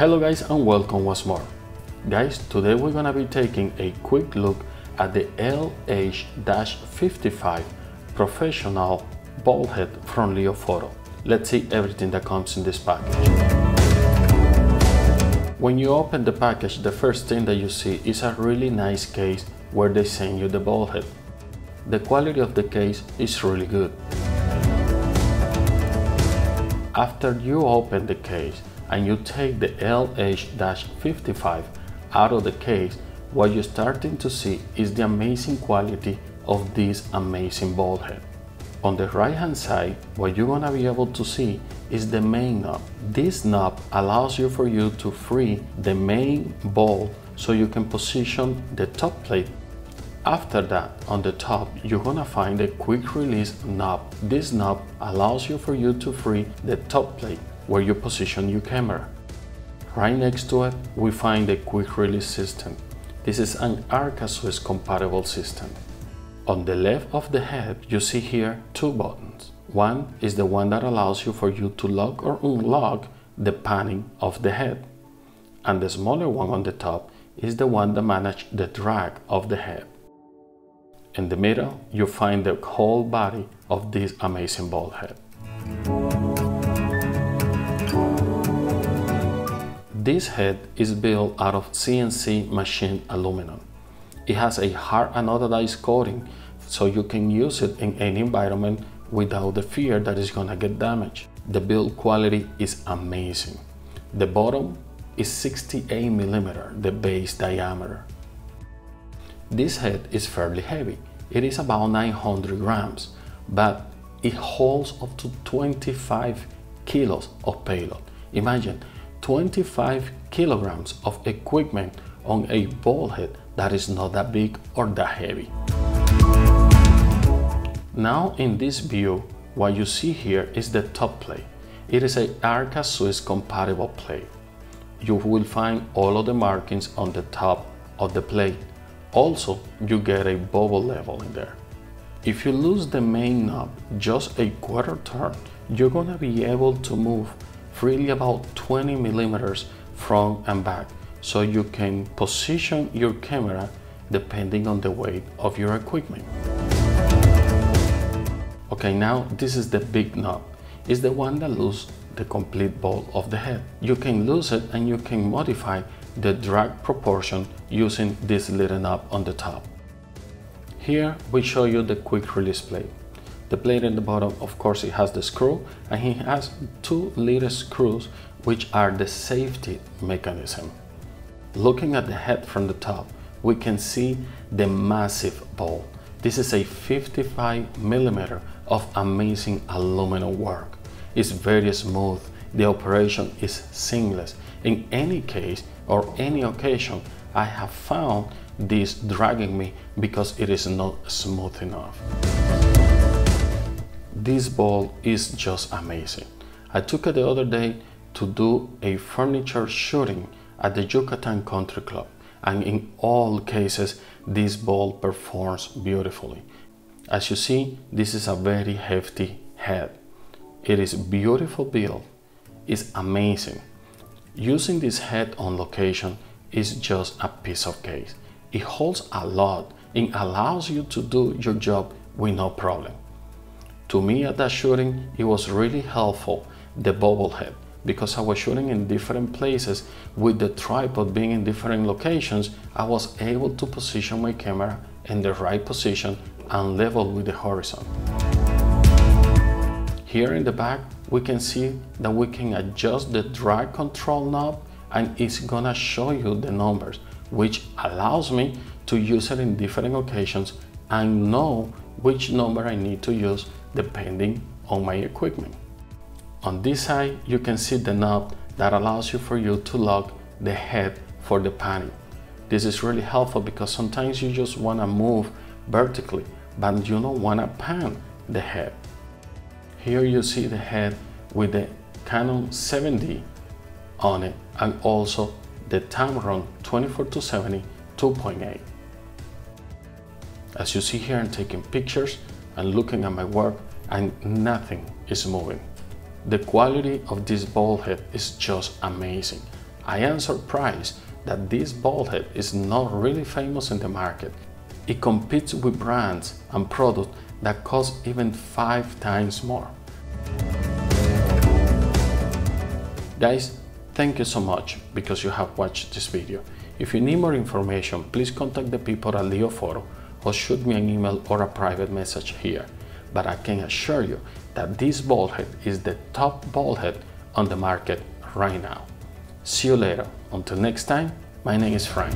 Hello guys and welcome once more. Guys, today we're gonna be taking a quick look at the LH-55 professional ball head from Leofoto. Let's see everything that comes in this package. When you open the package, the first thing that you see is a really nice case where they send you the ball head. The quality of the case is really good. After you open the case and you take the LH-55 out of the case, what you're starting to see is the amazing quality of this amazing ball head. On the right hand side, what you're gonna be able to see is the main knob. This knob allows you for you to free the main ball so you can position the top plate. After that, on the top, you're gonna find a quick release knob. This knob allows you for you to free the top plate where you position your camera. Right next to it, we find the quick release system. This is an Arca Swiss compatible system. On the left of the head, you see here two buttons. One is the one that allows you for you to lock or unlock the panning of the head. And the smaller one on the top is the one that manages the drag of the head. In the middle, you find the whole body of this amazing ball head. This head is built out of CNC machined aluminum. It has a hard anodized coating so you can use it in any environment without the fear that it's gonna get damaged. The build quality is amazing. The bottom is 68 millimeter, the base diameter. This head is fairly heavy. It is about 900 grams, but it holds up to 25 kilos of payload. Imagine 25 kilograms of equipment on a ball head that is not that big or that heavy. Now in this view, what you see here is the top plate. It is a Arca Swiss compatible plate. You will find all of the markings on the top of the plate. Also, you get a bubble level in there. If you lose the main knob just a quarter turn, you're gonna be able to move freely about 20 millimeters front and back so you can position your camera depending on the weight of your equipment. Okay, now this is the big knob. It's the one that loses the complete ball of the head. You can lose it and you can modify the drag proportion using this little knob on the top. Here we show you the quick release plate. The plate in the bottom, of course, it has the screw and he has two little screws which are the safety mechanism. Looking at the head from the top, we can see the massive ball. This is a 55 millimeter of amazing aluminum work. It's very smooth. The operation is seamless. In any case or any occasion, I have found this dragging me because it is not smooth enough. This ball is just amazing. I took it the other day to do a furniture shooting at the Yucatan Country Club and in all cases this ball performs beautifully. As you see, this is a very hefty head. It is beautiful build, it's amazing. Using this head on location is just a piece of cake. It holds a lot and allows you to do your job with no problem. To me at that shooting, it was really helpful, the bubble head, because I was shooting in different places with the tripod being in different locations, I was able to position my camera in the right position and level with the horizon. Here in the back, we can see that we can adjust the drag control knob and it's gonna show you the numbers, which allows me to use it in different occasions and know which number I need to use depending on my equipment. On this side, you can see the knob that allows you for you to lock the head for the panning. This is really helpful because sometimes you just want to move vertically, but you don't want to pan the head. Here you see the head with the Canon 7D on it and also the Tamron 24 to 70 2.8. As you see here, I'm taking pictures and looking at my work and nothing is moving. The quality of this ball head is just amazing. I am surprised that this ball head is not really famous in the market. It competes with brands and products that cost even five times more. Guys, thank you so much because you have watched this video. If you need more information, please contact the people at Leofoto or shoot me an email or a private message here. But I can assure you that this ball head is the top ball head on the market right now. See you later. Until next time, my name is Frank.